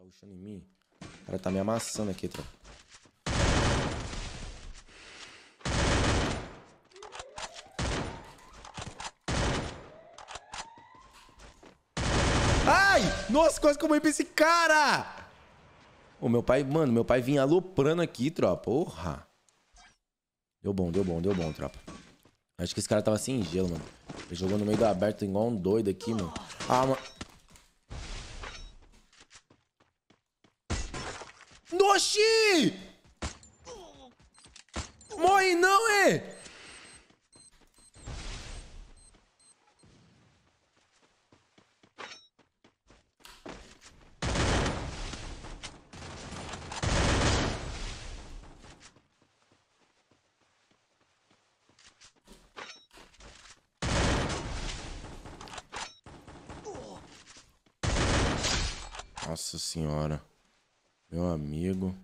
tá rushando em mim. O cara tá me amassando aqui, tropa. Ai! Nossa, quase que eu morri pra esse cara! O meu pai, mano, meu pai vinha aloprando aqui, tropa. Porra! Deu bom, deu bom, deu bom, tropa. Acho que esse cara tava sem gelo, mano. Ele jogou no meio do aberto igual um doido aqui, mano. Ah, mano. Oxi! Morre não, é? Nossa senhora. Meu amigo.